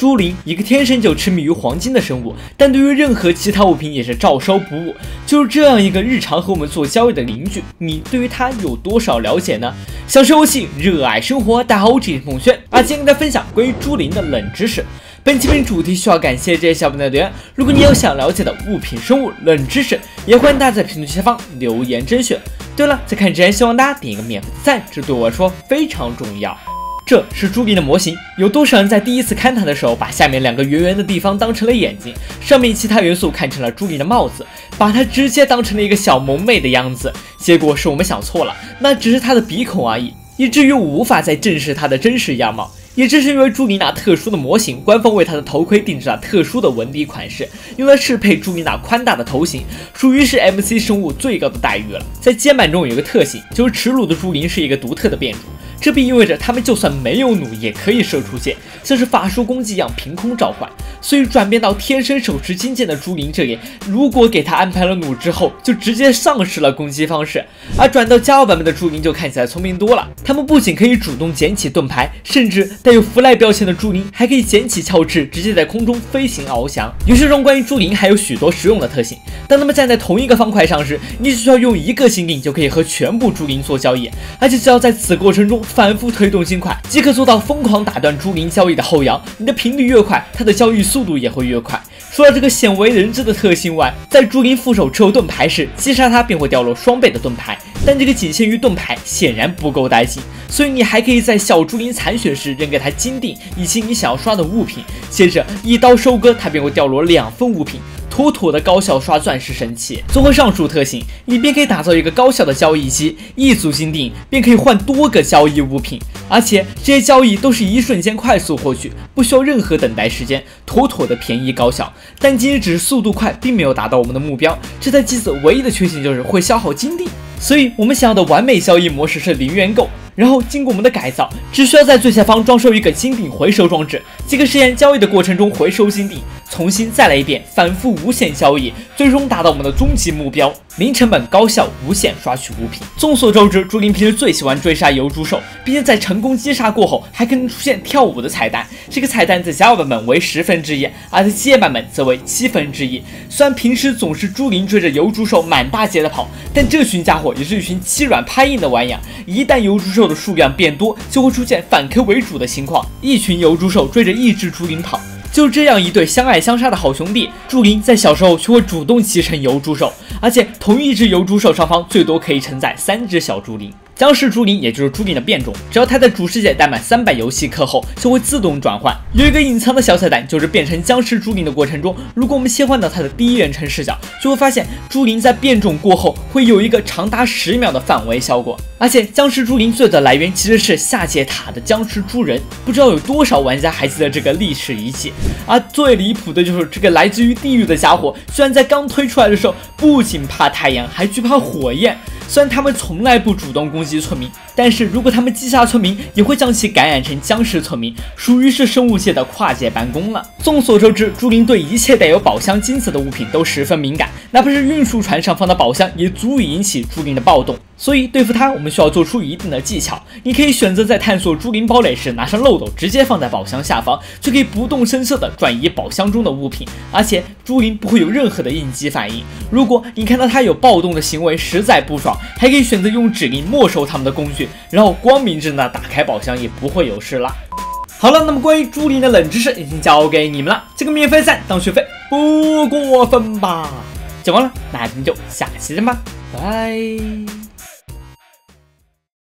朱琳，一个天生就痴迷于黄金的生物，但对于任何其他物品也是照烧不误。就是这样一个日常和我们做交易的邻居，你对于他有多少了解呢？享受游戏，热爱生活，大家好，我是同学啊，今天跟大家分享关于朱琳的冷知识。本期频主题需要感谢这些小伙伴的留言。如果你有想了解的物品、生物冷知识，也欢迎大家在评论区下方留言甄选。对了，在看之前，希望大家点一个免费赞，这对我来说非常重要。这是朱灵的模型，有多少人在第一次看它的时候，把下面两个圆圆的地方当成了眼睛，上面其他元素看成了朱灵的帽子，把它直接当成了一个小萌妹的样子？结果是我们想错了，那只是它的鼻孔而已，以至于我无法再正视它的真实样貌。也正是因为朱莉娜特殊的模型，官方为她的头盔定制了特殊的纹理款式，用来适配朱莉娜宽大的头型，属于是 MC 生物最高的待遇了。在肩板中有一个特性，就是耻辱的朱灵是一个独特的变种。这并意味着他们就算没有弩，也可以射出箭，像是法术攻击一样凭空召唤。所以转变到天生手持金剑的朱灵这里，如果给他安排了弩之后，就直接丧失了攻击方式。而转到加奥版本的朱灵就看起来聪明多了，他们不仅可以主动捡起盾牌，甚至带有弗莱标签的朱灵还可以捡起鞘翅，直接在空中飞行翱翔。游戏中关于朱灵还有许多实用的特性。当他们站在同一个方块上时，你只需要用一个星令就可以和全部朱灵做交易，而且只要在此过程中。反复推动金块，即可做到疯狂打断朱林交易的后仰。你的频率越快，它的交易速度也会越快。除了这个鲜为人知的特性外，在朱林副手持有盾牌时，击杀它便会掉落双倍的盾牌。但这个仅限于盾牌，显然不够带劲。所以你还可以在小朱林残血时扔给他金锭以及你想要刷的物品，接着一刀收割，它便会掉落两份物品。妥妥的高效刷钻石神器。综合上述特性，你便可以打造一个高效的交易机，一组金锭便可以换多个交易物品，而且这些交易都是一瞬间快速获取，不需要任何等待时间，妥妥的便宜高效。但仅仅只是速度快，并没有达到我们的目标。这台机子唯一的缺陷就是会消耗金锭，所以我们想要的完美交易模式是零元购。然后经过我们的改造，只需要在最下方装收一个金锭回收装置，即可实现交易的过程中回收金锭，重新再来一遍，反复无限交易，最终达到我们的终极目标：零成本、高效、无限刷取物品。众所周知，朱灵平时最喜欢追杀油猪兽，并且在成功击杀过后，还可能出现跳舞的彩蛋。这个彩蛋在加奥版本为十分之一，而在机械版本则为七分之一。虽然平时总是朱灵追着油猪兽满大街的跑，但这群家伙也是一群欺软怕硬的玩意儿。一旦油猪兽的数量变多，就会出现反客为主的情况。一群油猪兽追着一只猪灵跑，就这样一对相爱相杀的好兄弟。朱灵在小时候却会主动骑乘油猪兽，而且同一只油猪兽上方最多可以承载三只小猪灵。僵尸朱灵也就是朱灵的变种，只要它在主世界待满三百游戏课后，就会自动转换。有一个隐藏的小彩蛋，就是变成僵尸朱灵的过程中，如果我们切换到它的第一人称视角，就会发现朱灵在变种过后会有一个长达十秒的范围效果。而且僵尸朱灵最早的来源其实是下界塔的僵尸猪人，不知道有多少玩家还记得这个历史遗迹。而最离谱的就是这个来自于地狱的家伙，居然在刚推出来的时候，不仅怕太阳，还惧怕火焰。虽然他们从来不主动攻击村民，但是如果他们击杀村民，也会将其感染成僵尸村民，属于是生物界的跨界办公了。众所周知，朱灵对一切带有宝箱金子的物品都十分敏感，哪怕是运输船上方的宝箱，也足以引起朱灵的暴动。所以对付它，我们需要做出一定的技巧。你可以选择在探索朱灵堡垒时拿上漏斗，直接放在宝箱下方，就可以不动声色地转移宝箱中的物品，而且朱灵不会有任何的应激反应。如果你看到它有暴动的行为，实在不爽，还可以选择用指令没收他们的工具，然后光明正大打开宝箱，也不会有事了。好了，那么关于朱灵的冷知识已经交给你们了，这个免费赞当学费不过分吧？讲完了，那咱们就下期见吧，拜。